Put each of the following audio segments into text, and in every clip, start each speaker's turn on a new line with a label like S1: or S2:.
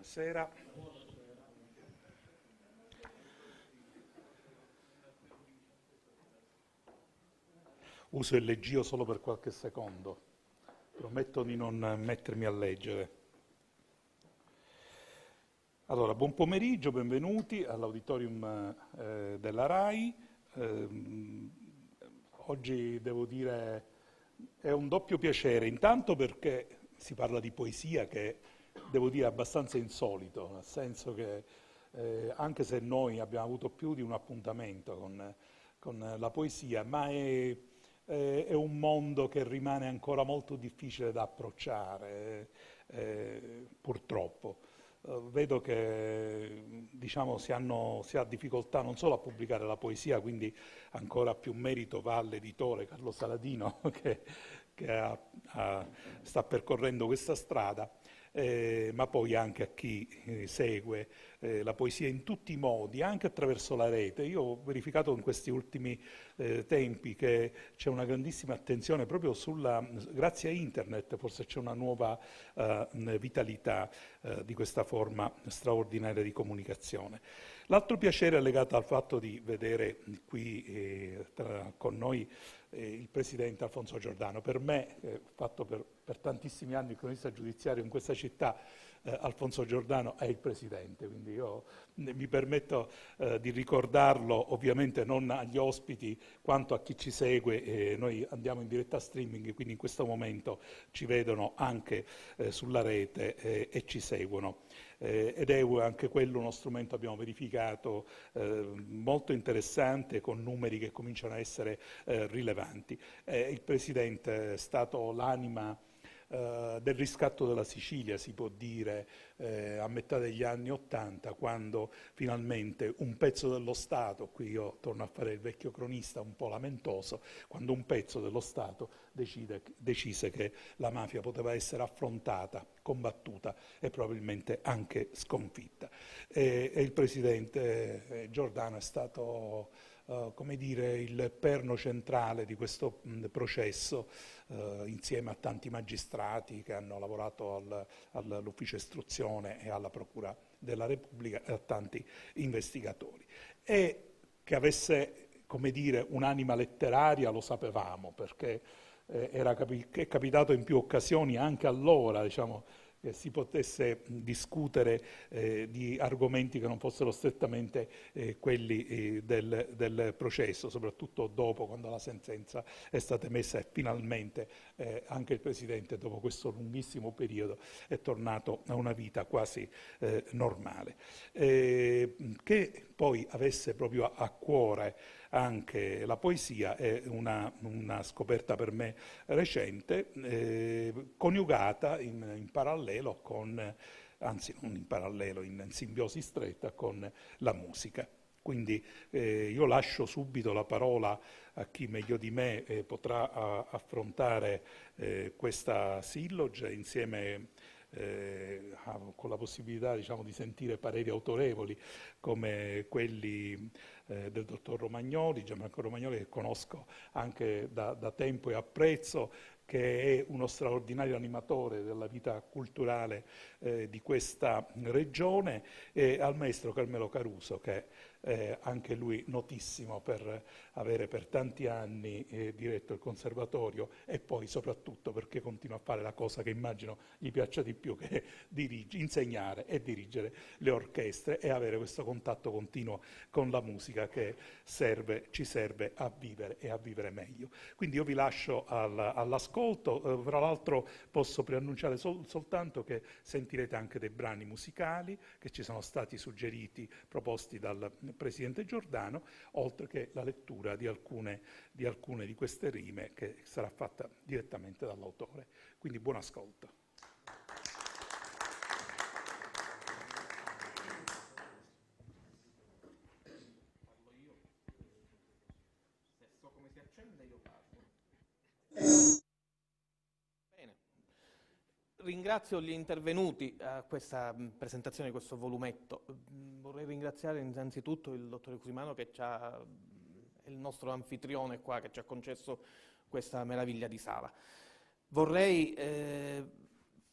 S1: Buonasera. Uso il leggio solo per qualche secondo. Prometto di non mettermi a leggere. Allora, buon pomeriggio, benvenuti all'auditorium eh, della RAI. Eh, oggi devo dire è un doppio piacere, intanto perché si parla di poesia che devo dire abbastanza insolito, nel senso che eh, anche se noi abbiamo avuto più di un appuntamento con, con la poesia, ma è, è, un mondo che rimane ancora molto difficile da approcciare, eh, purtroppo. Uh, vedo che diciamo, si, hanno, si, ha difficoltà non solo a pubblicare la poesia, quindi ancora più merito va all'editore Carlo Saladino che, che ha, ha, sta percorrendo questa strada, eh, ma poi anche a chi eh, segue eh, la poesia in tutti i modi, anche attraverso la rete. Io ho verificato in questi ultimi eh, tempi che c'è una grandissima attenzione proprio sulla, grazie a internet, forse c'è una nuova eh, vitalità di questa forma straordinaria di comunicazione. L'altro piacere è legato al fatto di vedere qui eh, tra, con noi eh, il Presidente Alfonso Giordano. Per me, eh, fatto per, per, tantissimi anni il cronista giudiziario in questa città, eh, Alfonso Giordano è il Presidente, quindi io mi permetto eh, di ricordarlo ovviamente non agli ospiti quanto a chi ci segue, noi andiamo in diretta streaming, quindi in questo momento ci vedono anche eh, sulla rete eh, e ci seguono eh, ed è anche quello uno strumento, abbiamo verificato, eh, molto interessante con numeri che cominciano a essere eh, rilevanti. Eh, il Presidente è stato l'anima eh, del riscatto della Sicilia, si può dire, eh, a metà degli anni Ottanta, quando finalmente un pezzo dello Stato, qui io torno a fare il vecchio cronista un po' lamentoso, quando un pezzo dello Stato decide, decise che la mafia poteva essere affrontata, combattuta e probabilmente anche sconfitta. E, e il Presidente eh, Giordano è stato Uh, come dire, il perno centrale di questo processo uh, insieme a tanti magistrati che hanno lavorato al, all'ufficio istruzione e alla Procura della Repubblica e a tanti investigatori. E che avesse, come dire, un'anima letteraria lo sapevamo perché eh, era capi- è capitato in più occasioni anche allora, diciamo, che si potesse discutere eh, di argomenti che non fossero strettamente eh, quelli eh, del, del, processo, soprattutto dopo, quando la sentenza è stata emessa e finalmente eh, anche il Presidente, dopo questo lunghissimo periodo, è tornato a una vita quasi eh, normale. Eh, che poi avesse proprio a cuore anche la poesia è una, una scoperta per me recente, eh, coniugata in, in, parallelo con, anzi non in parallelo, in, simbiosi stretta con la musica. Quindi eh, io lascio subito la parola a chi meglio di me eh, potrà a, affrontare eh, questa silloge insieme eh, con la possibilità diciamo, di sentire pareri autorevoli come quelli eh, del dottor Romagnoli, Gianmarco Romagnoli che conosco anche da, da tempo e apprezzo, che è uno straordinario animatore della vita culturale eh, di questa regione, e al maestro Carmelo Caruso, che eh, anche lui notissimo per avere per tanti anni eh, diretto il conservatorio e poi soprattutto perché continua a fare la cosa che immagino gli piaccia di più, che è dirige, insegnare e dirigere le orchestre e avere questo contatto continuo con la musica che serve, ci serve a vivere e a vivere meglio. Quindi io vi lascio al, all'ascolto, eh, tra l'altro posso preannunciare sol, soltanto che sentirete anche dei brani musicali che ci sono stati suggeriti, proposti dal Presidente Giordano, oltre che la lettura di alcune, di alcune di queste rime che sarà fatta direttamente dall'autore. Quindi buon ascolto.
S2: Ringrazio gli intervenuti a questa presentazione di questo volumetto. Vorrei ringraziare innanzitutto il dottore Cusimano che è il nostro anfitrione qua, che ci ha concesso questa meraviglia di sala. Vorrei eh,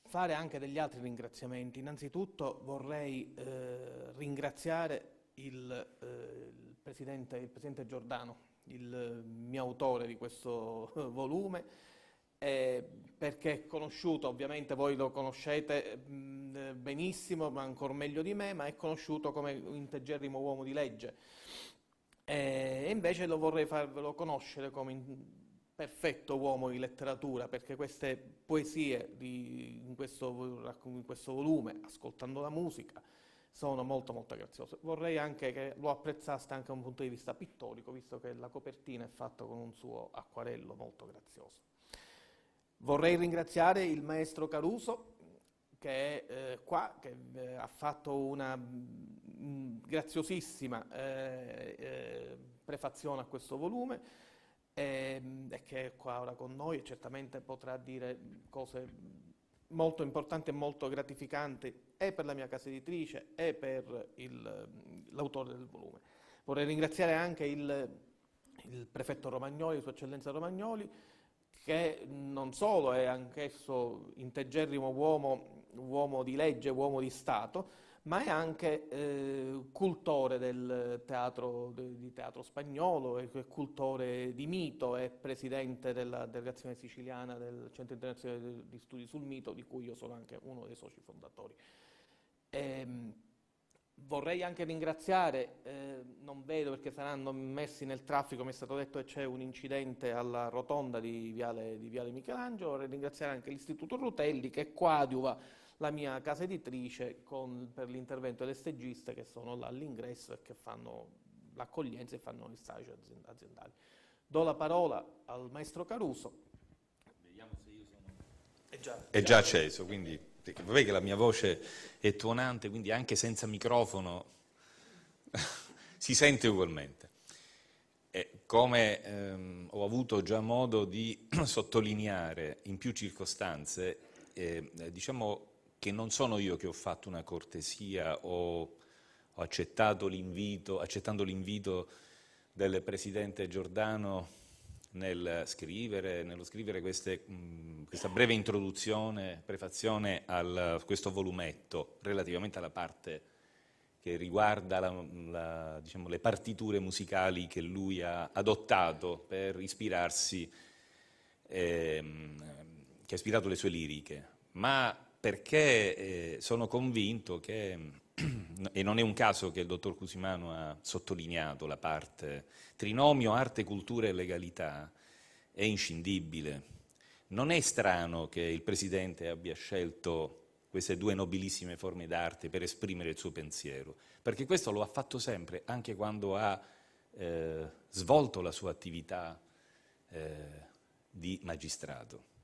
S2: fare anche degli altri ringraziamenti. Innanzitutto vorrei eh, ringraziare il, eh, il, presidente, il, presidente, Giordano, il mio autore di questo volume, eh, perché è conosciuto, ovviamente voi lo conoscete mh, benissimo, ma ancora meglio di me, ma è conosciuto come integerrimo uomo di legge. E invece lo vorrei farvelo conoscere come perfetto uomo di letteratura, perché queste poesie di, in, questo, in, questo, volume, ascoltando la musica, sono molto molto graziose. Vorrei anche che lo apprezzaste anche da un punto di vista pittorico, visto che la copertina è fatta con un suo acquarello molto grazioso. Vorrei ringraziare il maestro Caruso, che è eh, qua, che eh, ha fatto una mh, mm, graziosissima eh, eh, prefazione a questo volume, e, ehm, e che è qua ora con noi e certamente potrà dire cose molto importanti e molto gratificanti e per la mia casa editrice e per l'autore del volume. Vorrei ringraziare anche il, il prefetto Romagnoli, Sua Eccellenza Romagnoli, che non solo è anch'esso integerrimo uomo, uomo di legge, uomo di Stato, ma è anche eh, cultore del teatro, di teatro spagnolo, è cultore di mito, è presidente della delegazione siciliana del Centro Internazionale di Studi sul Mito, di cui io sono anche uno dei soci fondatori. E, ehm, vorrei anche ringraziare, eh, non vedo perché saranno messi nel traffico, mi è stato detto che c'è un incidente alla rotonda di Viale, di Viale Michelangelo, vorrei ringraziare anche l'Istituto Rutelli che coadiuva la mia casa editrice con, per l'intervento delle stagiste che sono là all'ingresso e che fanno l'accoglienza e fanno gli stage aziendali. Do la parola al maestro Caruso.
S3: Vediamo se io sono... È già, è già acceso, quindi vedi che la mia voce è tuonante, quindi anche senza microfono si sente ugualmente. E come ehm, ho avuto già modo di sottolineare in più circostanze, eh, diciamo che non sono io che ho fatto una cortesia o ho accettato l'invito, accettando l'invito del Presidente Giordano nel scrivere, nello scrivere queste, mh, questa breve introduzione, prefazione a questo volumetto relativamente alla parte che riguarda la, la, diciamo, le partiture musicali che lui ha adottato per ispirarsi, ehm, che ha ispirato le sue liriche. Ma perché eh, sono convinto che, e non è un caso che il dottor Cusimano ha sottolineato la parte trinomio, arte, cultura e legalità, è inscindibile. Non è strano che il Presidente abbia scelto queste due nobilissime forme d'arte per esprimere il suo pensiero, perché questo lo ha fatto sempre, anche quando ha eh, svolto la sua attività eh, di magistrato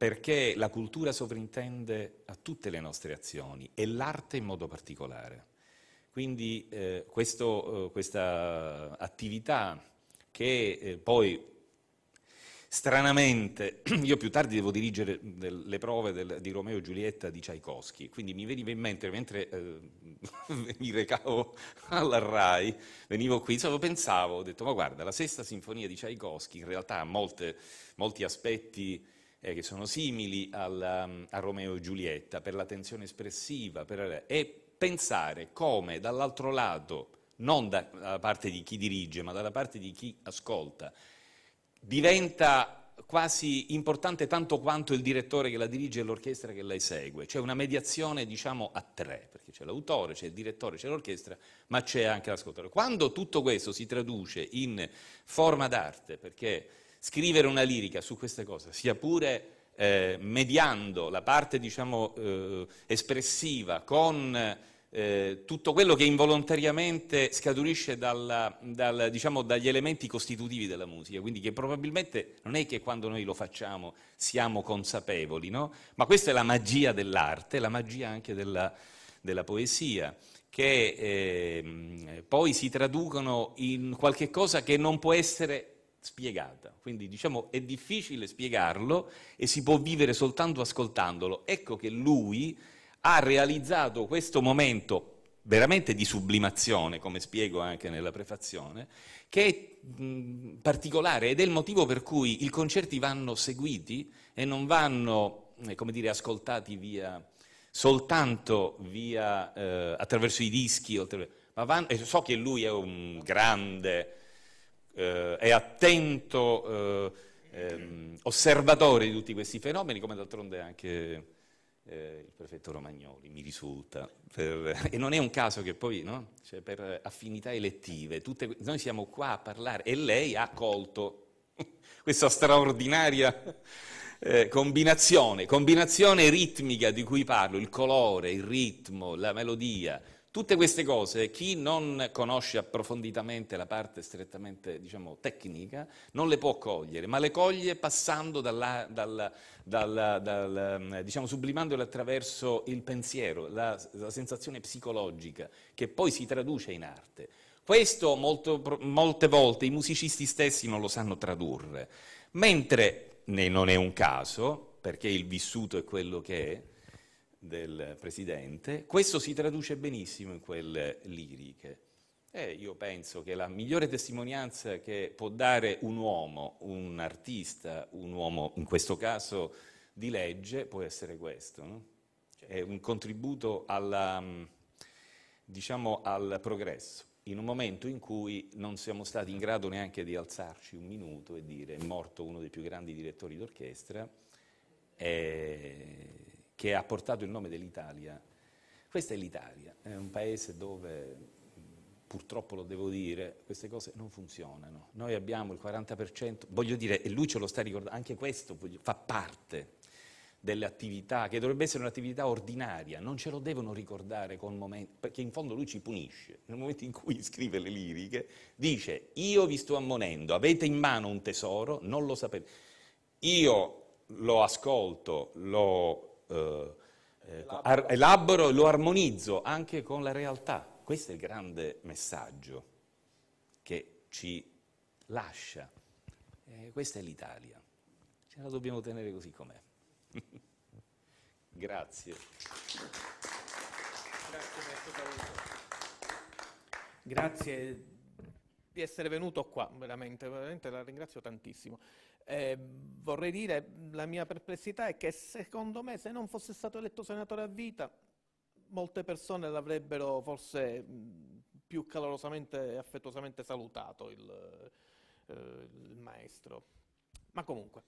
S3: perché la cultura sovrintende a tutte le nostre azioni e l'arte in modo particolare. Quindi eh, questo, eh, questa attività che eh, poi stranamente io più tardi devo dirigere le prove del, di Romeo e Giulietta di Tchaikovsky, quindi mi veniva in mente mentre eh, mi recavo alla RAI, venivo qui, insomma, pensavo, ho detto ma guarda la sesta sinfonia di Tchaikovsky in realtà ha molte, molti aspetti eh, che sono simili alla, um, a Romeo e Giulietta per la tensione espressiva per, e pensare come dall'altro lato, non dalla parte di chi dirige, ma dalla parte di chi ascolta, diventa quasi importante tanto quanto il direttore che la dirige e l'orchestra che la esegue, c'è una mediazione diciamo a tre, perché c'è l'autore, c'è il direttore, c'è l'orchestra, ma c'è anche l'ascoltatore. Quando tutto questo si traduce in forma d'arte, perché scrivere una lirica su queste cose, sia pure eh, mediando la parte diciamo, eh, espressiva con eh, tutto quello che involontariamente scaturisce dalla, dal, diciamo, dagli elementi costitutivi della musica, quindi che probabilmente non è che quando noi lo facciamo siamo consapevoli, no? ma questa è la magia dell'arte, la magia anche della, della poesia che eh, poi si traducono in qualche cosa che non può essere spiegata. Quindi diciamo è difficile spiegarlo e si può vivere soltanto ascoltandolo. Ecco che lui ha realizzato questo momento veramente di sublimazione, come spiego anche nella prefazione, che è particolare ed è il motivo per cui i concerti vanno seguiti e non vanno eh, come dire, ascoltati via, soltanto via, eh, attraverso i dischi, ma vanno, so che lui è un grande, eh, è attento ehm, osservatore di tutti questi fenomeni, come d'altronde anche eh, il prefetto Romagnoli, mi risulta. Per, e non è un caso che poi, no? cioè, per affinità elettive, tutte, noi siamo qua a parlare e lei ha colto questa straordinaria eh, combinazione, combinazione ritmica di cui parlo, il colore, il ritmo, la melodia, Tutte queste cose, chi non conosce approfonditamente la parte strettamente diciamo, tecnica, non le può cogliere, ma le coglie passando dalla, dalla, dalla, dal, diciamo, sublimandole attraverso il pensiero, la, la, sensazione psicologica, che poi si traduce in arte. Questo molto, molte volte i musicisti stessi non lo sanno tradurre, mentre non è un caso, perché il vissuto è quello che è, del Presidente, questo si traduce benissimo in quelle liriche. E io penso che la migliore testimonianza che può dare un uomo, un artista, un uomo in questo caso di legge, può essere questo. No? È un contributo alla, diciamo, al progresso, in un momento in cui non siamo stati in grado neanche di alzarci un minuto e dire è morto uno dei più grandi direttori d'orchestra. E che ha portato il nome dell'Italia. Questa è l'Italia, è un paese dove, purtroppo lo devo dire, queste cose non funzionano. Noi abbiamo il 40%, voglio dire, e lui ce lo sta ricordando, anche questo fa parte delle attività, che dovrebbe essere un'attività ordinaria, non ce lo devono ricordare con momenti, perché in fondo lui ci punisce. Nel momento in cui scrive le liriche, dice, io vi sto ammonendo, avete in mano un tesoro, non lo sapete. Io lo ascolto, lo eh, eh elaboro e lo armonizzo anche con la realtà. Questo è il grande messaggio che ci lascia. Eh, questa è l'Italia. Ce la dobbiamo tenere così com'è. Grazie.
S2: Grazie di essere venuto qua, veramente, veramente la ringrazio tantissimo. Eh, vorrei dire, la mia perplessità è che secondo me se non fosse stato eletto senatore a vita, molte persone l'avrebbero forse più calorosamente e affettuosamente salutato il, eh, il, maestro. Ma comunque,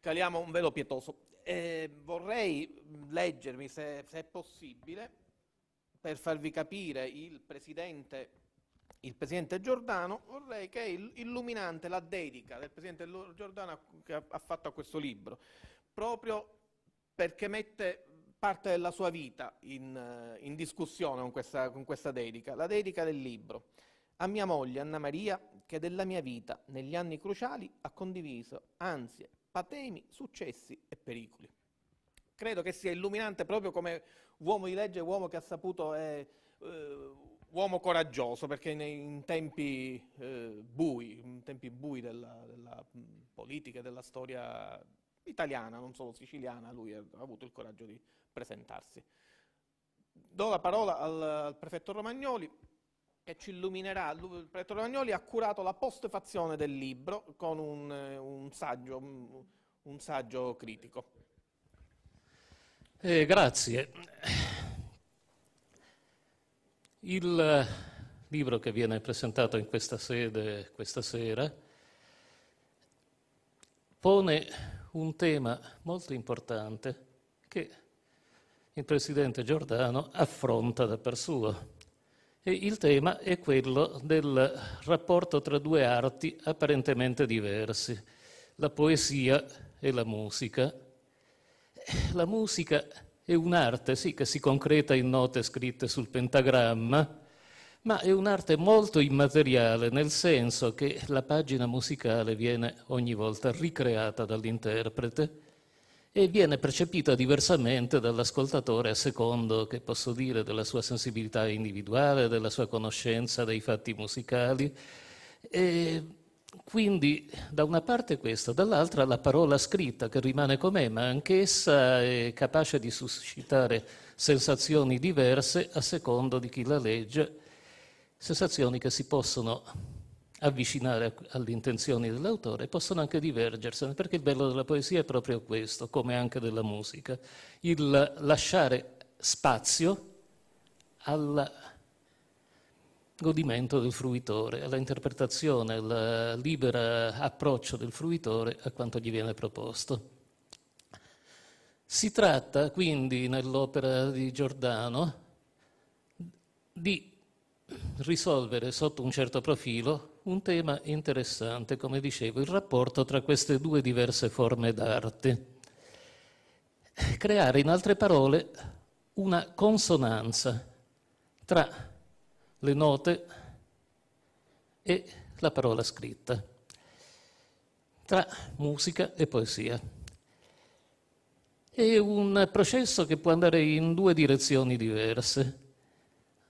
S2: caliamo un velo pietoso. Eh, vorrei leggermi, se, se è possibile, per farvi capire il presidente il Presidente Giordano, vorrei che è illuminante la dedica del Presidente Giordano che ha fatto a questo libro, proprio perché mette parte della sua vita in, in discussione con questa, con questa dedica, la dedica del libro. A mia moglie Anna Maria, che della mia vita negli anni cruciali ha condiviso ansie, patemi, successi e pericoli. Credo che sia illuminante proprio come uomo di legge, uomo che ha saputo eh, eh, uomo coraggioso perché in tempi eh, bui, in tempi bui della, della politica e della storia italiana, non solo siciliana, lui ha avuto il coraggio di presentarsi. Do la parola al, al prefetto Romagnoli che ci illuminerà. Il prefetto Romagnoli ha curato la postfazione del libro con un, un, saggio, un, un saggio, critico.
S4: Eh, grazie. Il libro che viene presentato in questa sede questa sera pone un tema molto importante che il Presidente Giordano affronta da per suo. E il tema è quello del rapporto tra due arti apparentemente diversi, la poesia e la musica. La musica è un'arte, sì, che si concreta in note scritte sul pentagramma, ma è un'arte molto immateriale, nel senso che la pagina musicale viene ogni volta ricreata dall'interprete e viene percepita diversamente dall'ascoltatore a secondo, che posso dire, della sua sensibilità individuale, della sua conoscenza dei fatti musicali. E quindi da una parte questo, dall'altra la parola scritta che rimane com'è, ma anch'essa è capace di suscitare sensazioni diverse a secondo di chi la legge, sensazioni che si possono avvicinare alle intenzioni dell'autore, possono anche divergersene, perché il bello della poesia è proprio questo, come anche della musica, il lasciare spazio al godimento del fruitore, alla interpretazione, al libero approccio del fruitore a quanto gli viene proposto. Si tratta quindi nell'opera di Giordano di risolvere sotto un certo profilo un tema interessante, come dicevo, il rapporto tra queste due diverse forme d'arte. Creare, in altre parole, una consonanza tra le note e la parola scritta, tra musica e poesia. È un processo che può andare in due direzioni diverse.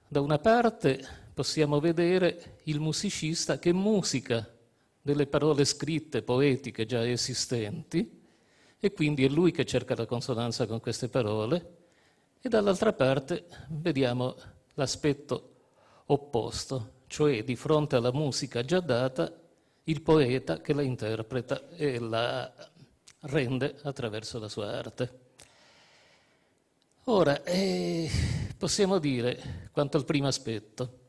S4: Da una parte possiamo vedere il musicista che musica delle parole scritte, poetiche già esistenti, e quindi è lui che cerca la consonanza con queste parole, e dall'altra parte vediamo l'aspetto opposto, cioè di fronte alla musica già data, il poeta che la interpreta e la rende attraverso la sua arte. Ora, eh, possiamo dire, quanto al primo aspetto,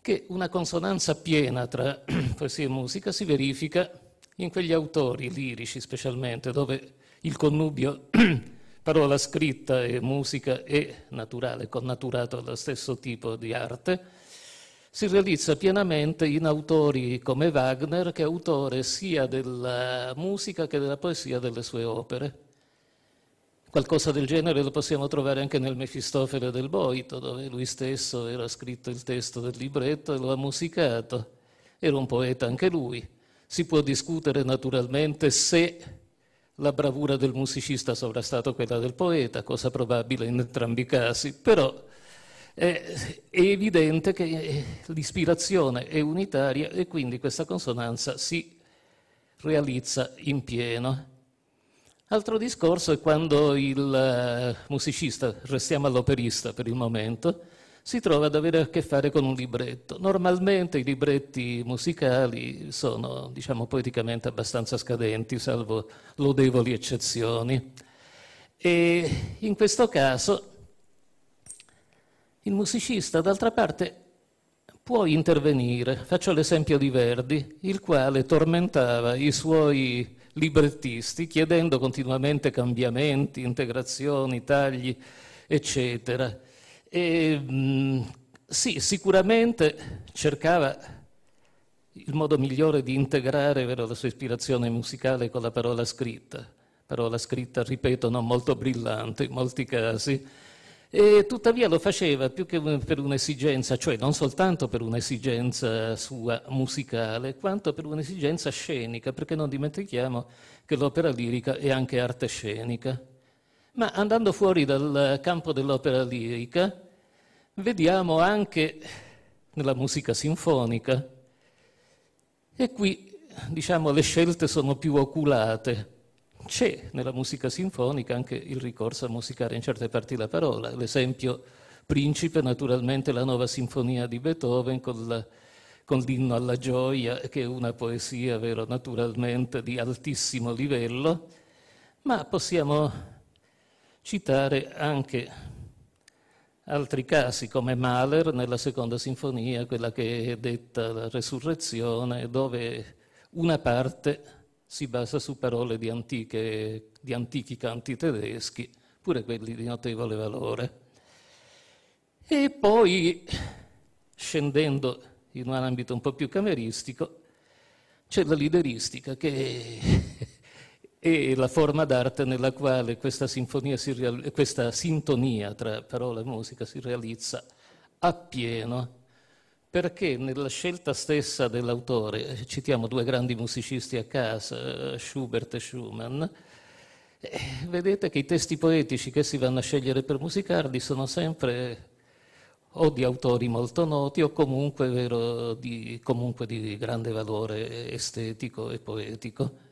S4: che una consonanza piena tra poesia e musica si verifica in quegli autori lirici specialmente, dove il connubio parola scritta e musica è naturale, connaturato allo stesso tipo di arte, si realizza pienamente in autori come Wagner, che è autore sia della musica che della poesia delle sue opere. Qualcosa del genere lo possiamo trovare anche nel Mefistofele del Boito, dove lui stesso era scritto il testo del libretto e lo ha musicato. Era un poeta anche lui. Si può discutere naturalmente se la bravura del musicista sovrastato quella del poeta, cosa probabile in entrambi i casi, però è evidente che eh, l'ispirazione è unitaria e quindi questa consonanza si realizza in pieno. Altro discorso è quando il eh, musicista, restiamo all'operista per il momento, si trova ad avere a che fare con un libretto. Normalmente i libretti musicali sono, diciamo, poeticamente abbastanza scadenti, salvo lodevoli eccezioni. E in questo caso il musicista, d'altra parte, può intervenire. Faccio l'esempio di Verdi, il quale tormentava i suoi librettisti chiedendo continuamente cambiamenti, integrazioni, tagli, eccetera. E, mh, sì, sicuramente cercava il modo migliore di integrare vero, la sua ispirazione musicale con la parola scritta, parola scritta, ripeto, non molto brillante in molti casi, e tuttavia lo faceva più che per un'esigenza, cioè non soltanto per un'esigenza sua musicale, quanto per un'esigenza scenica, perché non dimentichiamo che l'opera lirica è anche arte scenica. Ma andando fuori dal campo dell'opera lirica, vediamo anche nella musica sinfonica, e qui diciamo le scelte sono più oculate. C'è nella musica sinfonica anche il ricorso a musicare in certe parti la parola. L'esempio principe, naturalmente, la nuova sinfonia di Beethoven con, la, con l'inno alla gioia, che è una poesia, vero, naturalmente di altissimo livello, ma possiamo citare anche altri casi come Mahler nella seconda sinfonia, quella che è detta la resurrezione, dove una parte si basa su parole di, antiche, di antichi canti tedeschi, pure quelli di notevole valore. E poi, scendendo in un ambito un po' più cameristico, c'è la lideristica che e la forma d'arte nella quale questa, real- questa sintonia tra parola e musica si realizza appieno, perché nella scelta stessa dell'autore, citiamo due grandi musicisti a casa, Schubert e Schumann, eh, vedete che i testi poetici che si vanno a scegliere per musicarli sono sempre o di autori molto noti o comunque, vero, di, comunque di grande valore estetico e poetico.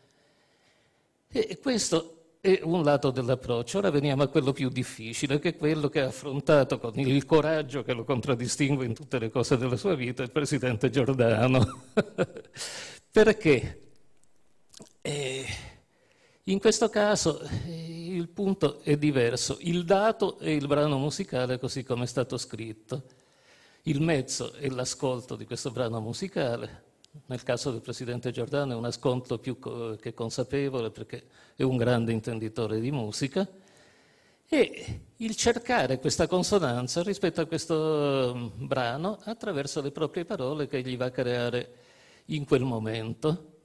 S4: E questo è un lato dell'approccio. Ora veniamo a quello più difficile, che è quello che ha affrontato con il coraggio che lo contraddistingue in tutte le cose della sua vita il presidente Giordano. Perché? Eh, in questo caso eh, il punto è diverso. Il dato è il brano musicale così come è stato scritto. Il mezzo è l'ascolto di questo brano musicale. Nel caso del Presidente Giordano è un ascolto più che consapevole perché è un grande intenditore di musica. E il cercare questa consonanza rispetto a questo mm, brano attraverso le proprie parole che gli va a creare in quel momento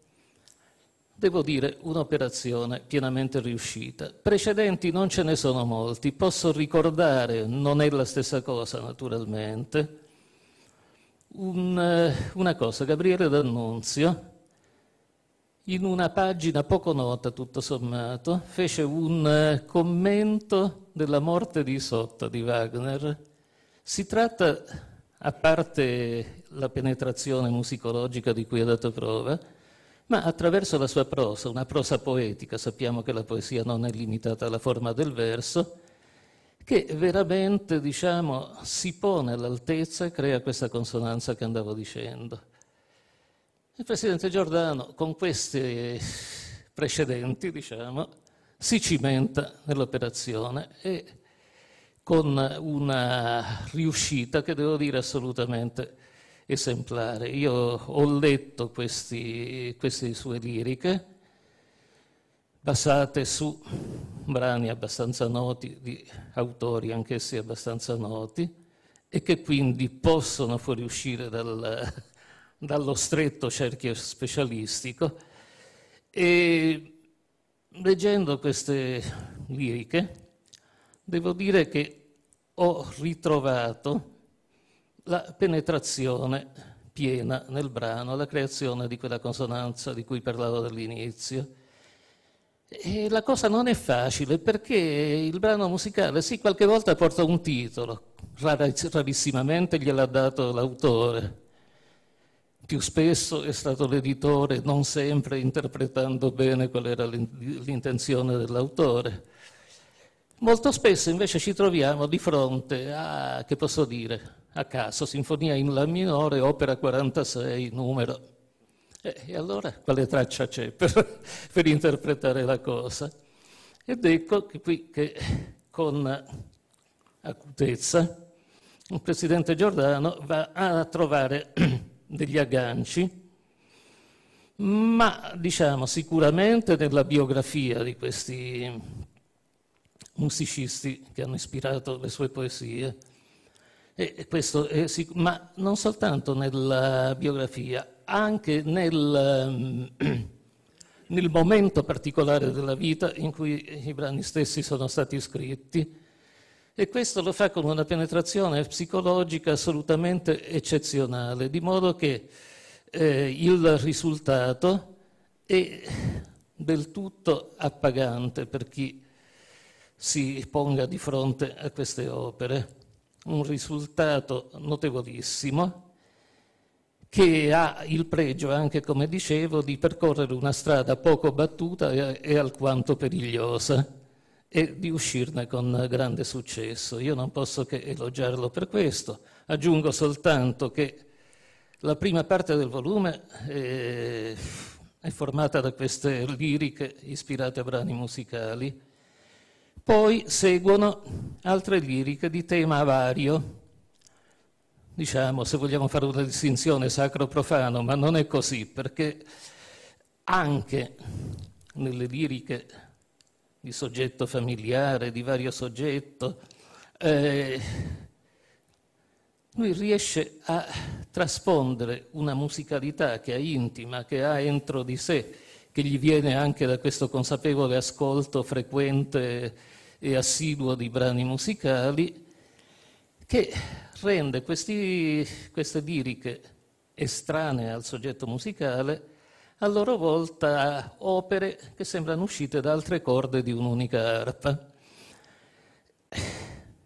S4: devo dire, un'operazione pienamente riuscita. Precedenti non ce ne sono molti, posso ricordare, non è la stessa cosa naturalmente, un, eh, una cosa, Gabriele D'Annunzio, in una pagina poco nota tutto sommato, fece un eh, commento della morte di Isotta di Wagner. Si tratta, a parte la penetrazione musicologica di cui ha dato prova, ma attraverso la sua prosa, una prosa poetica, sappiamo che la poesia non è limitata alla forma del verso, che veramente diciamo, si pone all'altezza e crea questa consonanza che andavo dicendo. Il Presidente Giordano con questi precedenti diciamo, si cimenta nell'operazione e con una riuscita che devo dire assolutamente esemplare. Io ho letto queste sue liriche basate su brani abbastanza noti, di autori anch'essi abbastanza noti, e che quindi possono fuoriuscire dal, dallo stretto cerchio specialistico. E leggendo queste liriche, devo dire che ho ritrovato la penetrazione piena nel brano, la creazione di quella consonanza di cui parlavo dall'inizio. E la cosa non è facile perché il brano musicale, sì, qualche volta porta un titolo, rarissimamente gliel'ha dato l'autore, più spesso è stato l'editore, non sempre interpretando bene qual era l'intenzione dell'autore. Molto spesso invece ci troviamo di fronte a, che posso dire, a caso, sinfonia in La minore, opera 46, numero. E, e allora quale traccia c'è per, per, interpretare la cosa? Ed ecco che qui che con acutezza il presidente Giordano va a trovare degli agganci, ma diciamo sicuramente nella biografia di questi musicisti che hanno ispirato le sue poesie, è ma non soltanto nella biografia, anche nel, nel, momento particolare della vita in cui i brani stessi sono stati scritti. E questo lo fa con una penetrazione psicologica assolutamente eccezionale, di modo che eh, il risultato è del tutto appagante per chi si ponga di fronte a queste opere un risultato notevolissimo che ha il pregio anche, come dicevo, di percorrere una strada poco battuta e, e alquanto perigliosa e di uscirne con grande successo. Io non posso che elogiarlo per questo. Aggiungo soltanto che la prima parte del volume è, è formata da queste liriche ispirate a brani musicali poi seguono altre liriche di tema vario, diciamo, se vogliamo fare una distinzione sacro-profano, ma non è così, perché anche nelle liriche di soggetto familiare, di vario soggetto, eh, lui riesce a traspondere una musicalità che è intima, che ha entro di sé, che gli viene anche da questo consapevole ascolto frequente e assiduo di brani musicali che rende questi, queste liriche estranee al soggetto musicale a loro volta opere che sembrano uscite da altre corde di un'unica arpa.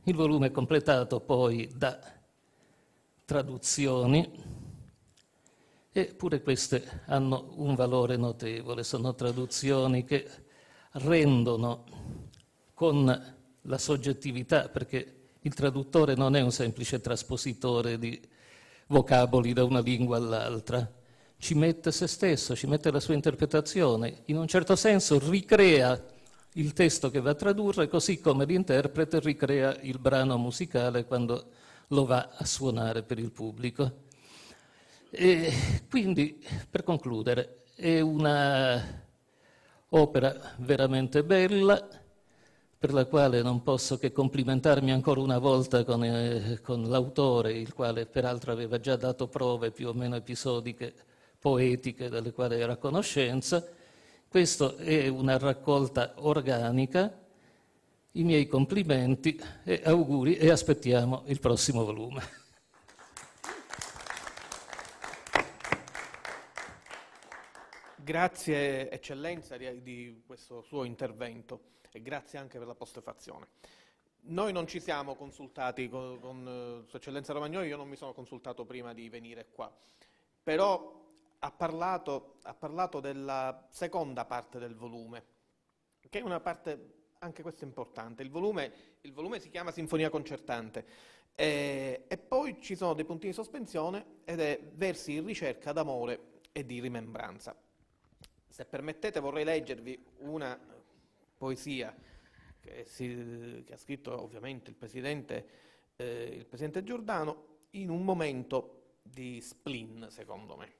S4: Il volume è completato poi da traduzioni, eppure queste hanno un valore notevole, sono traduzioni che rendono con la soggettività, perché il traduttore non è un semplice traspositore di vocaboli da una lingua all'altra, ci mette se stesso, ci mette la sua interpretazione, in un certo senso ricrea il testo che va a tradurre, così come l'interprete ricrea il brano musicale quando lo va a suonare per il pubblico. E quindi, per concludere, è una opera veramente bella, per la quale non posso che complimentarmi ancora una volta con, eh, con l'autore, il quale peraltro aveva già dato prove più o meno episodiche, poetiche, delle quali era a conoscenza. Questa è una raccolta organica. I miei complimenti e auguri e aspettiamo il prossimo volume.
S2: Grazie Eccellenza di, questo suo intervento e grazie anche per la postfazione. Noi non ci siamo consultati con, con uh, Sua Eccellenza Romagnoli, io non mi sono consultato prima di venire qua, però ha parlato, ha parlato della seconda parte del volume, che è una parte anche questa importante. Il volume, il volume si chiama Sinfonia concertante e, e, poi ci sono dei puntini di sospensione ed è versi in ricerca d'amore e di rimembranza. Se permettete vorrei leggervi una poesia che, si, che ha scritto ovviamente il Presidente, eh, il Presidente Giordano in un momento di spleen, secondo me.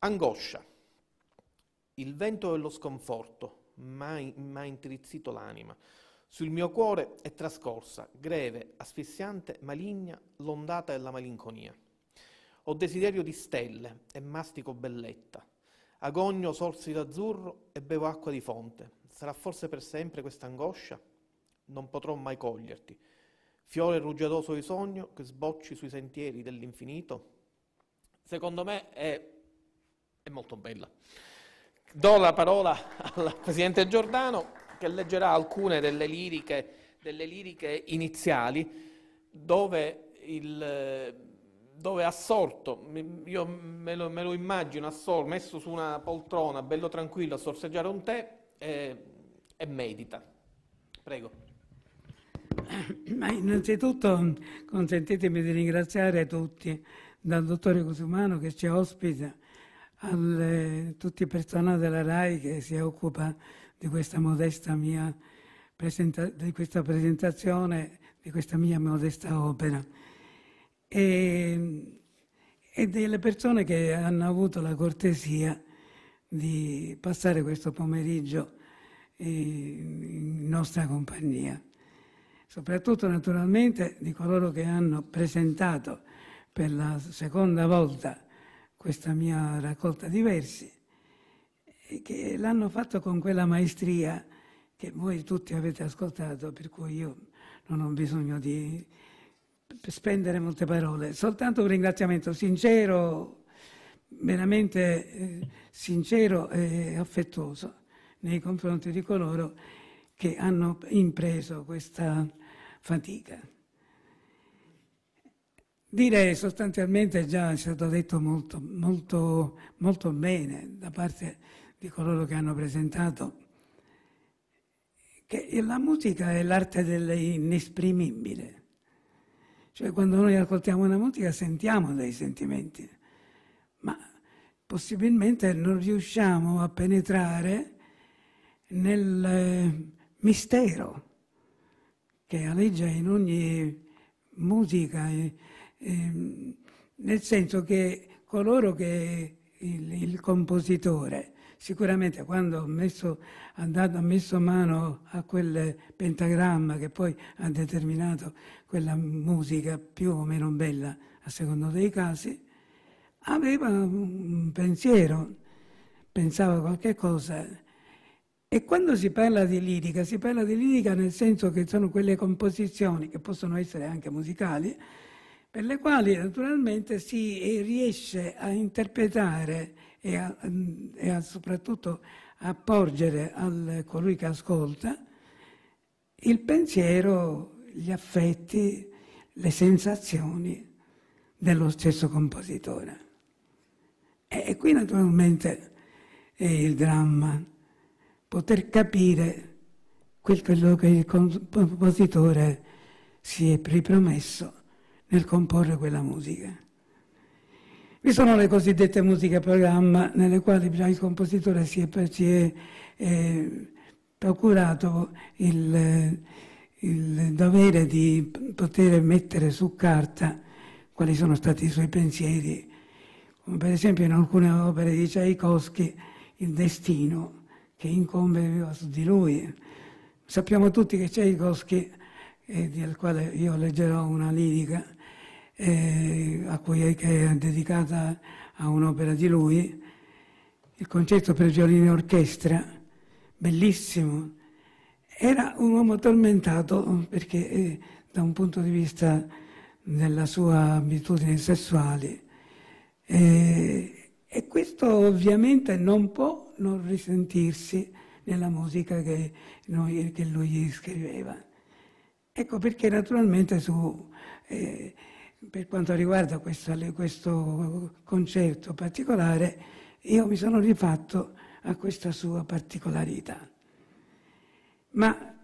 S2: Angoscia. Il vento e lo sconforto mi ha intirizzito l'anima. Sul mio cuore è trascorsa, greve, asfissiante, maligna, l'ondata della malinconia. Ho desiderio di stelle e mastico belletta. Agogno sorsi d'azzurro e bevo acqua di fonte. Sarà forse per sempre questa angoscia? Non potrò mai coglierti. Fiore rugiadoso di sogno che sbocci sui sentieri dell'infinito? Secondo me è, è molto bella. Do la parola al Presidente Giordano che leggerà alcune delle liriche, delle liriche iniziali dove il dove assorto, io me lo, me lo, immagino assorto, messo su una poltrona, bello tranquillo, a sorseggiare un tè e, e medita. Prego.
S5: Ma innanzitutto consentitemi di ringraziare tutti, dal dottore Cusumano che ci ospita, a tutti i personali della RAI che si occupa di questa modesta mia presenta- di questa presentazione, di questa mia modesta opera e, e delle persone che hanno avuto la cortesia di passare questo pomeriggio in nostra compagnia. Soprattutto naturalmente di coloro che hanno presentato per la seconda volta questa mia raccolta di versi e che l'hanno fatto con quella maestria che voi tutti avete ascoltato, per cui io non ho bisogno di spendere molte parole, soltanto un ringraziamento sincero, veramente eh, sincero e affettuoso nei confronti di coloro che hanno impreso questa fatica. Direi sostanzialmente già è stato detto molto, molto, molto bene da parte di coloro che hanno presentato che la musica è l'arte dell'inesprimibile cioè quando noi ascoltiamo una musica sentiamo dei sentimenti, ma possibilmente non riusciamo a penetrare nel eh, mistero che aleggia in ogni musica, nel senso che coloro che il, il compositore sicuramente quando ha messo, ha messo mano a quel pentagramma che poi ha determinato quella musica più o meno bella a seconda dei casi, aveva un pensiero, pensava qualche cosa. E quando si parla di lirica, si parla di lirica nel senso che sono quelle composizioni che possono essere anche musicali, per le quali naturalmente si riesce a interpretare e, a, e a soprattutto a porgere a colui che ascolta il pensiero, gli affetti, le sensazioni dello stesso compositore. E, e qui naturalmente è il dramma, poter capire quello che il compositore si è ripromesso nel comporre quella musica. Vi sono le cosiddette musiche programma, nelle quali già il compositore si è, si è eh, procurato il, il dovere di poter mettere su carta quali sono stati i suoi pensieri, come per esempio in alcune opere di Tchaikovsky il destino che incombe su di lui. Sappiamo tutti che Tchaikovsky, eh, del quale io leggerò una lirica, eh, a cui è, che è dedicata a un'opera di lui, il concerto per violino e orchestra, bellissimo. Era un uomo tormentato perché eh, da un punto di vista della sua abitudini sessuali eh, e questo ovviamente non può non risentirsi nella musica che, noi, che lui scriveva. Ecco perché naturalmente su, eh, per quanto riguarda questo, questo concerto particolare, io mi sono rifatto a questa sua particolarità. Ma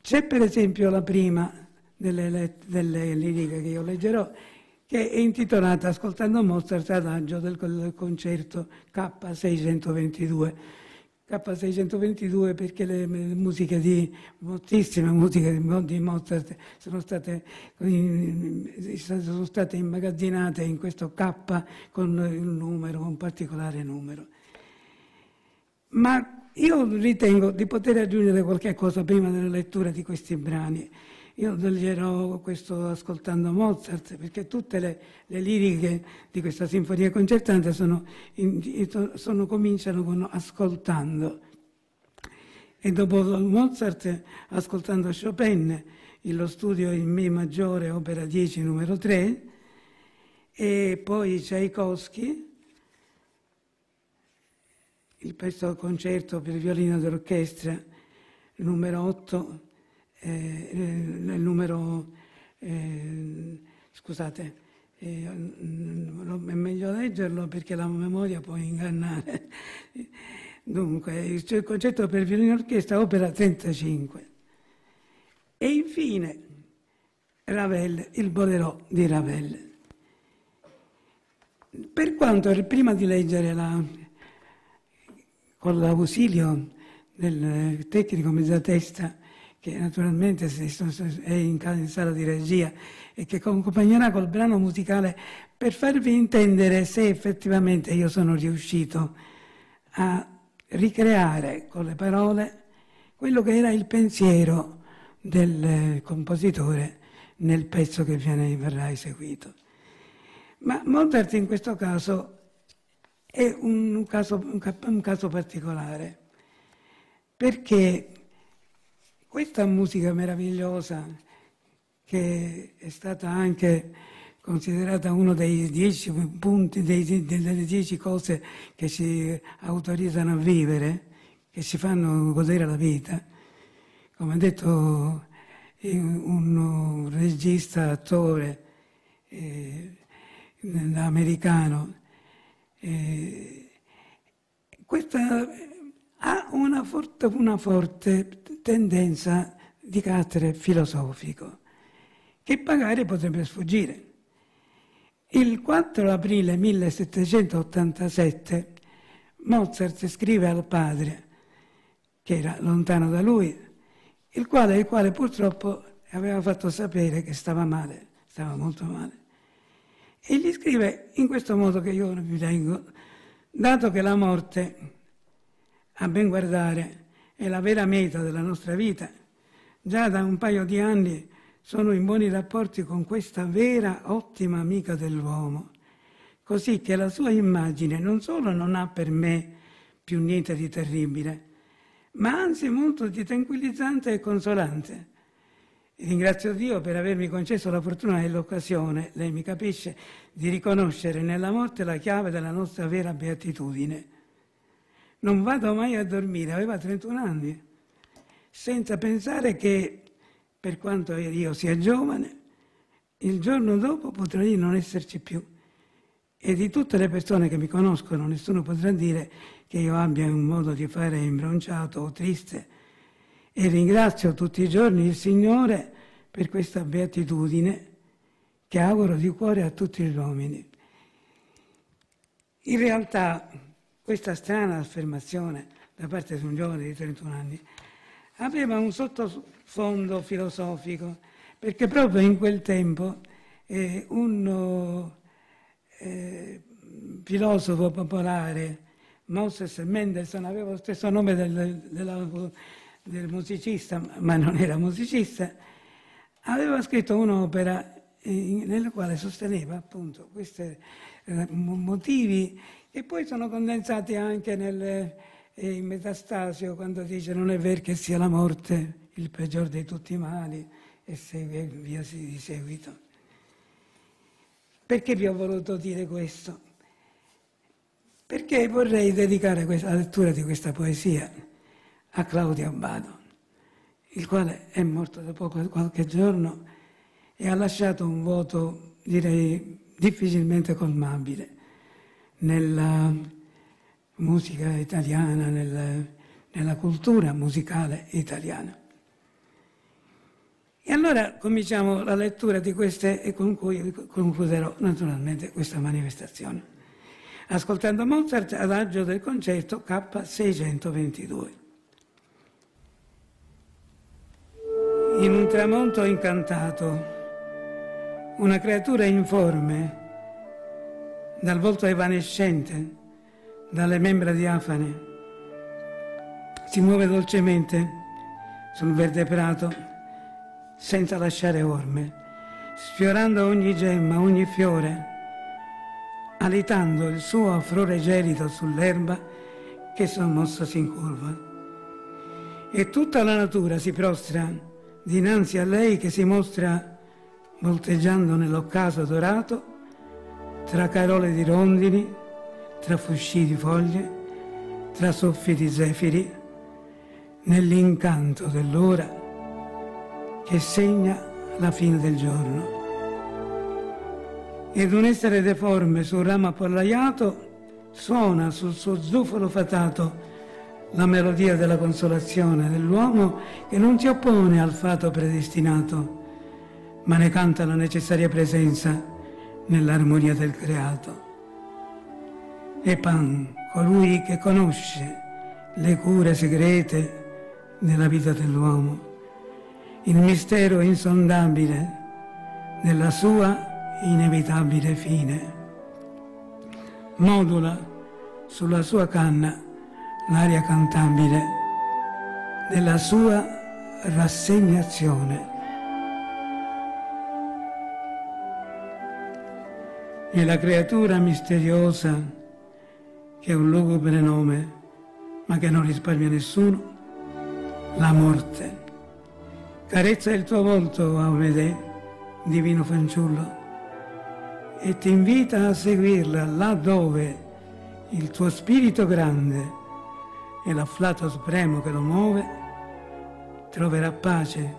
S5: c'è per esempio la prima delle, delle liriche che io leggerò, che è intitolata Ascoltando Mozart adagio del concerto K622. K622 perché le, musiche di moltissime musiche di Mozart sono state, sono state immagazzinate in questo K con un numero, un particolare numero. Ma io ritengo di poter aggiungere qualche cosa prima della lettura di questi brani. Io toglierò questo ascoltando Mozart, perché tutte le, le liriche di questa sinfonia concertante sono, sono, cominciano con ascoltando. E dopo Mozart, ascoltando Chopin, lo studio in Mi maggiore, opera 10, numero 3, e poi Tchaikovsky, il pezzo concerto per violino d'orchestra, numero 8, eh, nel numero, eh, scusate, eh, è meglio leggerlo perché la memoria può ingannare. Dunque, il concetto per violino orchestra, opera 35. E infine, Ravel, il Bolero di Ravel. Per quanto, prima di leggere la, con l'ausilio del tecnico mezzatesta, che naturalmente è in sala di regia e che accompagnerà col brano musicale per farvi intendere se effettivamente io sono riuscito a ricreare con le parole quello che era il pensiero del compositore nel pezzo che viene, verrà eseguito. Ma Mozart in questo caso è un caso, un caso particolare, perché questa musica meravigliosa, che è stata anche considerata uno dei dieci punti, dei, delle dieci cose che si autorizzano a vivere, che ci fanno godere la vita, come ha detto un regista, attore eh, americano, eh, questa ha una forte, una forte tendenza di carattere filosofico, che magari potrebbe sfuggire. Il 4 aprile 1787 Mozart scrive al padre, che era lontano da lui, il quale, il quale purtroppo aveva fatto sapere che stava male, stava molto male. E gli scrive in questo modo che io vi leggo, dato che la morte, a ben guardare, è la vera meta della nostra vita. Già da un paio di anni sono in buoni rapporti con questa vera ottima amica dell'uomo, così che la sua immagine non solo non ha per me più niente di terribile, ma anzi molto di tranquillizzante e consolante. Ringrazio Dio per avermi concesso la fortuna e l'occasione, lei mi capisce, di riconoscere nella morte la chiave della nostra vera beatitudine non vado mai a dormire, aveva 31 anni, senza pensare che, per quanto io sia giovane, il giorno dopo potrei non esserci più E di tutte le persone che mi conoscono, nessuno potrà dire che io abbia un modo di fare imbronciato o triste. E ringrazio tutti i giorni il Signore per questa beatitudine che auguro di cuore a tutti gli uomini. In realtà questa strana affermazione da parte di un giovane di 31 anni aveva un sottofondo filosofico, perché proprio in quel tempo eh, un eh, filosofo popolare, Moses Mendelssohn, aveva lo stesso nome del, della, del musicista, ma non era musicista, aveva scritto un'opera nella quale sosteneva appunto questi eh, motivi e poi sono condensati anche nel, eh, in Metastasio quando dice non è vero che sia la morte il peggior di tutti i mali e segue via di seguito. Perché vi ho voluto dire questo? Perché vorrei dedicare la lettura di questa poesia a Claudio Abbado, il quale è morto da poco, qualche giorno e ha lasciato un voto, direi, difficilmente colmabile nella musica italiana, nella, nella cultura musicale italiana. E allora cominciamo la lettura di queste e con cui concluderò naturalmente questa manifestazione, ascoltando Mozart adagio del concerto K622. In un tramonto incantato, una creatura informe, dal volto evanescente, dalle membra diafane, si muove dolcemente sul verde prato senza lasciare orme, sfiorando ogni gemma, ogni fiore, alitando il suo affrore gelido sull'erba che sommossa si incurva. E tutta la natura si prostra dinanzi a lei che si mostra volteggiando nell'occaso dorato, tra carole di rondini, tra fusci di foglie, tra soffi di zefiri, nell'incanto dell'ora che segna la fine del giorno. Ed un essere deforme sul ramo appollaiato suona sul suo zufolo fatato la melodia della consolazione dell'uomo che non si oppone al fato predestinato ma ne canta la necessaria presenza nell'armonia del creato. E Pan, colui che conosce le cure segrete della vita dell'uomo, il mistero insondabile della sua inevitabile fine. Modula sulla sua canna l'aria cantabile della sua rassegnazione e la creatura misteriosa che è un lugubre nome, ma che non risparmia nessuno, la morte. Carezza il tuo volto, Amedè, divino fanciullo, e ti invita a seguirla là dove il tuo spirito grande e l'afflato supremo che lo muove troverà pace,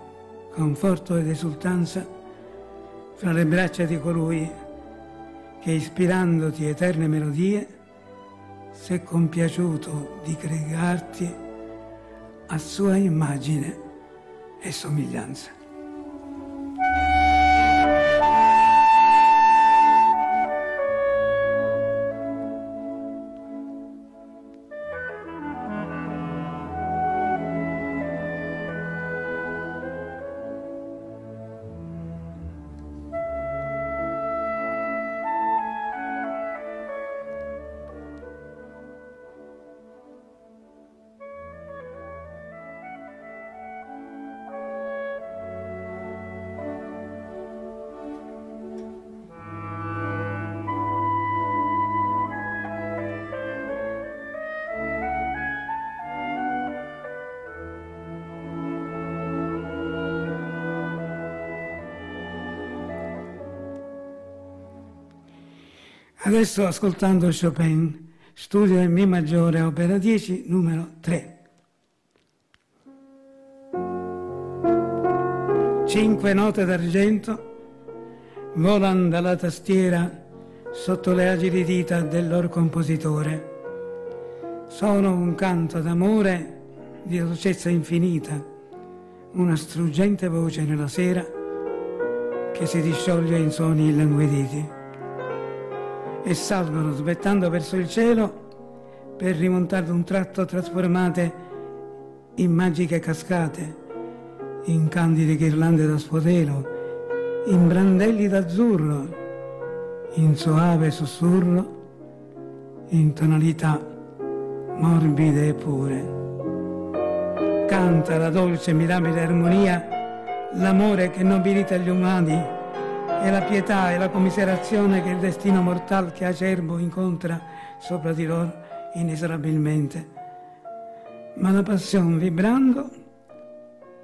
S5: conforto ed esultanza fra le braccia di colui che ispirandoti eterne melodie, si è compiaciuto di crearti a sua immagine e somiglianza. Adesso ascoltando Chopin, studio in Mi maggiore, opera 10, numero 3. Cinque note d'argento volano dalla tastiera sotto le agili dita del loro compositore. Sono un canto d'amore di dolcezza infinita, una struggente voce nella sera che si discioglie in suoni illanguiditi e salgono svettando verso il cielo per rimontare d'un tratto trasformate in magiche cascate, in candide ghirlande da sfodelo, in brandelli d'azzurro, in soave sussurro, in tonalità morbide e pure. Canta la dolce e mirabile armonia l'amore che nobilita gli umani e la pietà e la commiserazione che il destino mortal che acerbo incontra sopra di loro inesorabilmente. Ma la passione vibrando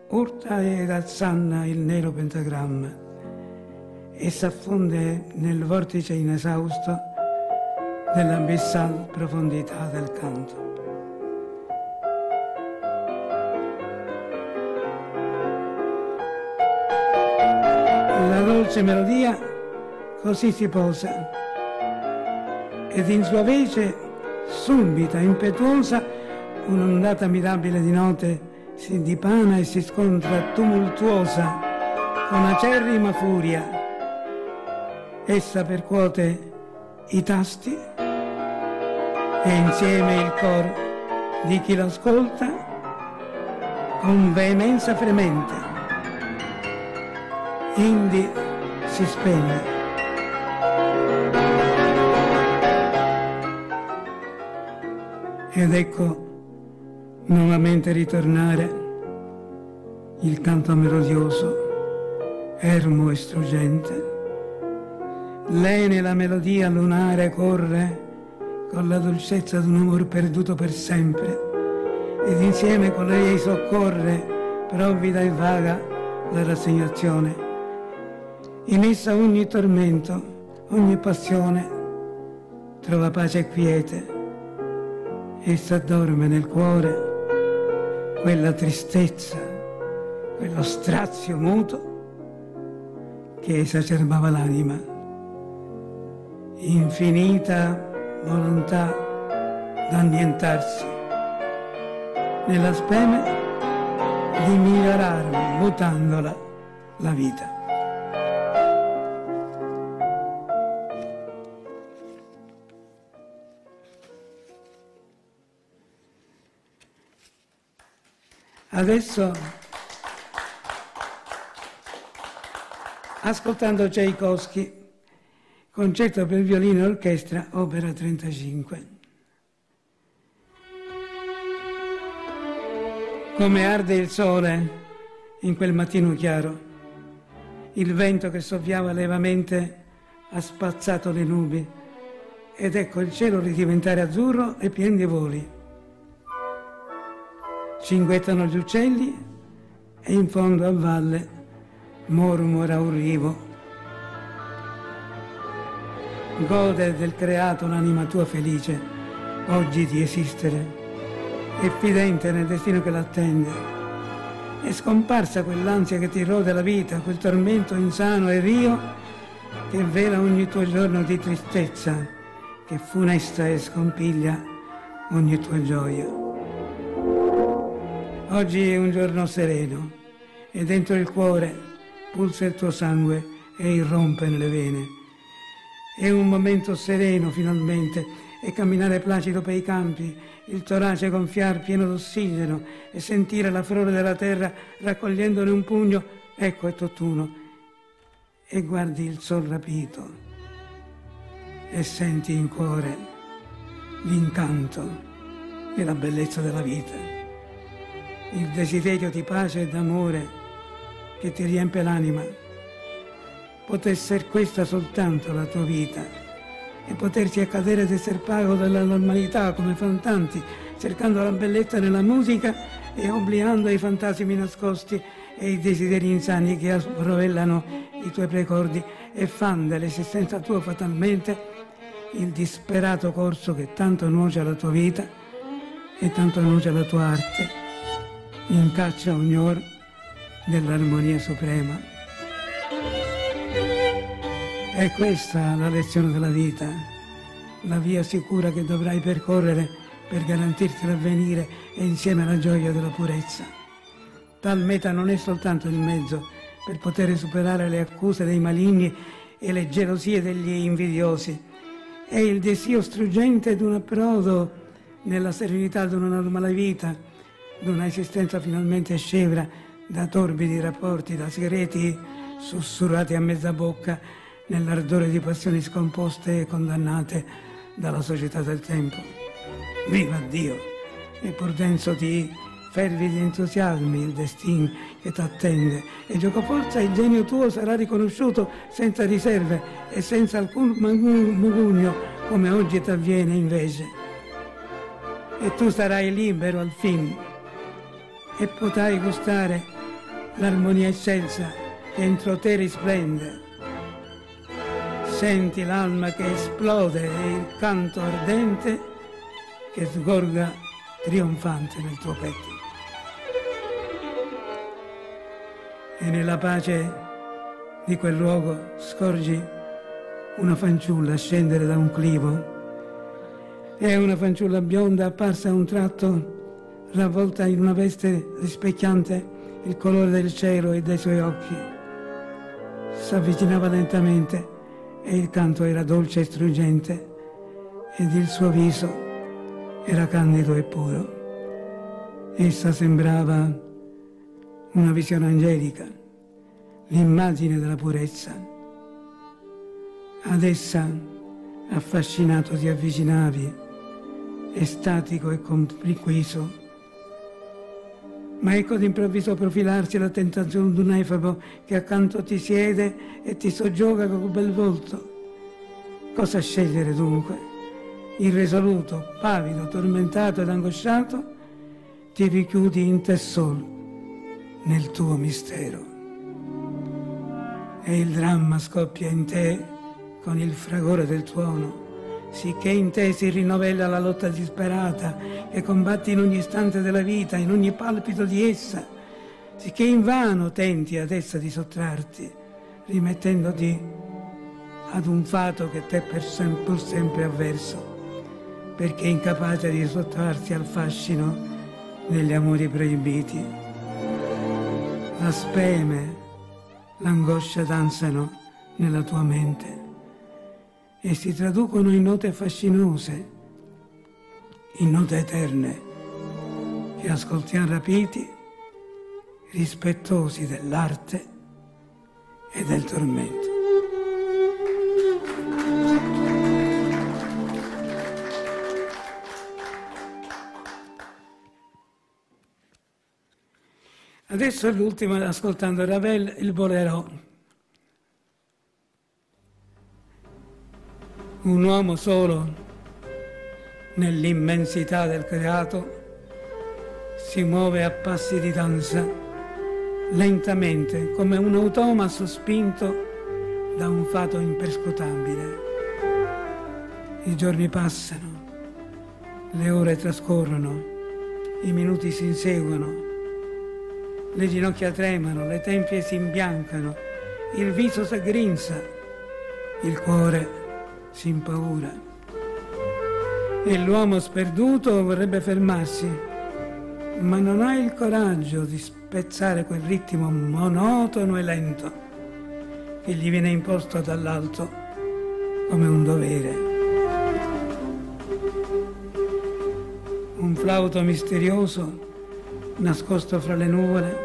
S5: urta ed alzanna il nero pentagramma e s'affonde nel vortice inesausto dell'abissal profondità del canto. Dolce melodia così si posa ed in sua vece subita, impetuosa, un'ondata mirabile di note si dipana e si scontra tumultuosa con acerrima furia Essa percuote i tasti e insieme il cor di chi l'ascolta con veemenza fremente. Indi si spegne. Ed ecco nuovamente ritornare il canto melodioso, ermo e struggente lei nella melodia lunare corre con la dolcezza d'un amor perduto per sempre ed insieme con lei soccorre, provvida e vaga, la rassegnazione. In essa ogni tormento, ogni passione trova pace e quiete. Essa dorme nel cuore quella tristezza, quello strazio muto che esacerbava l'anima infinita volontà d'annientarsi nella speme di migliorarmi mutandola la vita. Adesso, ascoltando Tchaikovsky, Concerto per violino e orchestra, opera 35. Come arde il sole in quel mattino chiaro, il vento che soffiava levemente ha spazzato le nubi ed ecco il cielo ridiventare azzurro e pieno di voli. Cinguettano gli uccelli e in fondo a valle mormora un rivo Gode del creato l'anima tua felice, oggi di esistere, e fidente nel destino che l'attende. È scomparsa quell'ansia che ti rode la vita, quel tormento insano e rio che vela ogni tuo giorno di tristezza, che funesta e scompiglia ogni tua gioia. Oggi è un giorno sereno e dentro il cuore pulsa il tuo sangue e irrompe nelle vene è un momento sereno finalmente e camminare placido per i campi, il torace gonfiar pieno d'ossigeno e sentire la flore della terra raccogliendone un pugno, ecco è tutt'uno. E guardi il sol rapito e senti in cuore l'incanto e la bellezza della vita, il desiderio di pace e d'amore che ti riempie l'anima. Potesse essere questa soltanto la tua vita e poterci accadere di essere pago della normalità come fan tanti, cercando la bellezza nella musica e obbligando i fantasmi nascosti e i desideri insani che sprovellano i tuoi precordi e fan dell'esistenza tua fatalmente il disperato corso che tanto nuoce alla tua vita e tanto nuoce alla tua arte, in caccia ogni ora dell'armonia suprema È questa la lezione della vita, la via sicura che dovrai percorrere per garantirti l'avvenire e insieme la gioia della purezza. Tal meta non è soltanto il mezzo per poter superare le accuse dei maligni e le gelosie degli invidiosi, è il desio struggente di un approdo nella serenità di una normale vita, di una esistenza finalmente scevra da torbidi rapporti, da segreti sussurrati a mezza bocca nell'ardore di passioni scomposte e condannate dalla società del tempo. Viva Dio! E pur denso di fervidi entusiasmi il destino che ti attende e giocoforza il genio tuo sarà riconosciuto senza riserve e senza alcun mugugno come oggi ti avviene invece. E tu sarai libero al fin e potrai gustare l'armonia eccelsa che entro te risplende. Senti l'alma che esplode e il canto ardente che sgorga trionfante nel tuo petto. E nella pace di quel luogo scorgi una fanciulla scendere da un clivo. È una fanciulla bionda apparsa a un tratto ravvolta in una veste rispecchiante il colore del cielo e dei suoi occhi. S'avvicinava lentamente e il canto era dolce e struggente ed il suo viso era candido e puro. Essa sembrava una visione angelica, l'immagine della purezza. Ad essa, affascinato, ti avvicinavi, estatico e compliquiso. Ma ecco d'improvviso profilarsi la tentazione di un efebo che accanto ti siede e ti soggioga con quel bel volto. Cosa scegliere dunque? irresoluto, pavido, tormentato ed angosciato, ti richiudi in te solo, nel tuo mistero. E il dramma scoppia in te con il fragore del tuono, sicché in te si rinovella la lotta disperata che combatti in ogni istante della vita, in ogni palpito di essa, sicché invano tenti ad essa di sottrarti, rimettendoti ad un fato che te per sempre, pur sempre avverso. Perché incapace di sottrarsi al fascino degli amori proibiti. La speme, l'angoscia danzano nella tua mente e si traducono in note fascinose, in note eterne, che ascoltiamo rapiti, rispettosi dell'arte e del tormento. Adesso l'ultimo, ascoltando Ravel, il Bolero. Un uomo solo, nell'immensità del creato, si muove a passi di danza, lentamente, come un automa sospinto da un fato imperscrutabile. I giorni passano, le ore trascorrono, i minuti si inseguono le ginocchia tremano, le tempie si imbiancano, il viso s'aggrinza, il cuore si impaura. E l'uomo sperduto vorrebbe fermarsi, ma non ha il coraggio di spezzare quel ritmo monotono e lento che gli viene imposto dall'alto come un dovere. Un flauto misterioso nascosto fra le nuvole,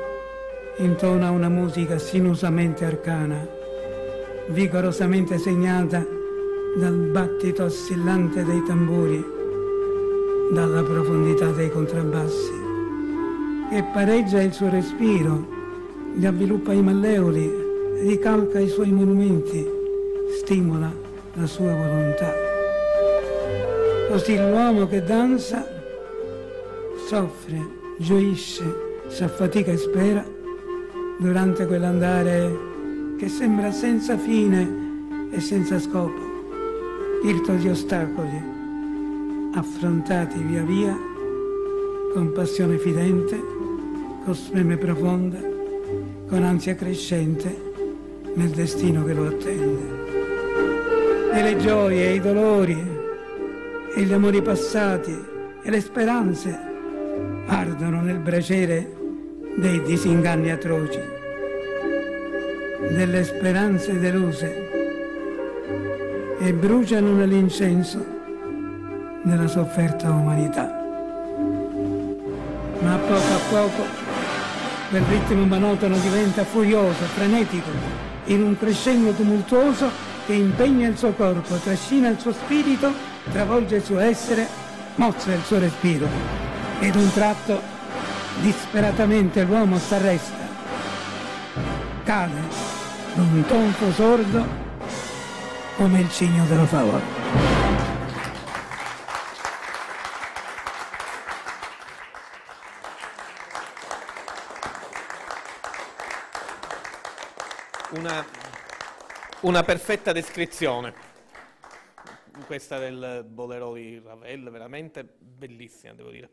S5: intona una musica sinusamente arcana, vigorosamente segnata dal battito oscillante dei tamburi, dalla profondità dei contrabbassi, che pareggia il suo respiro, gli avviluppa i malleoli, ricalca i suoi monumenti, stimola la sua volontà. Così l'uomo che danza soffre gioisce, s'affatica e spera durante quell'andare che sembra senza fine e senza scopo, irto di ostacoli, affrontati via via con passione fidente, con smeme profonde, con ansia crescente nel destino che lo attende. e le gioie i dolori e gli amori passati e le speranze ardono nel braciere dei disinganni atroci, delle speranze deluse e bruciano nell'incenso della sofferta umanità. Ma a poco a poco quel ritmo monotono diventa furioso, frenetico, in un crescendo tumultuoso che impegna il suo corpo, trascina il suo spirito, travolge il suo essere, mozza il suo respiro. Ed un tratto, disperatamente l'uomo s'arresta, cade d'un tonfo sordo come il cigno della favola.
S2: una, una perfetta descrizione questa del bolero di Ravel, veramente bellissima, devo dire.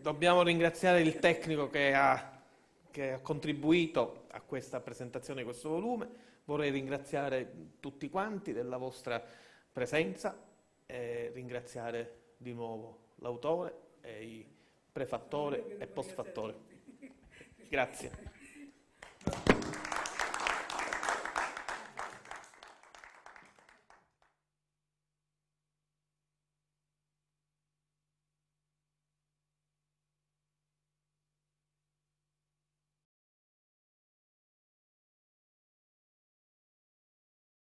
S2: Dobbiamo ringraziare il tecnico che ha, che ha, contribuito a questa presentazione di questo volume. Vorrei ringraziare tutti quanti della vostra presenza e ringraziare di nuovo l'autore e i prefattori e postfattori. Grazie.